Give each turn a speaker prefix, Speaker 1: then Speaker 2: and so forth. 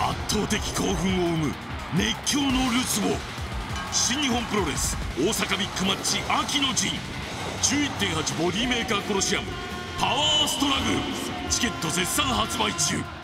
Speaker 1: 圧倒的興奮を生む熱狂のるつぼ新日本プロレス大阪ビッグマッチ秋の陣。11.8ボディメーカーコロシアムパワーストラグチケット絶賛発売中。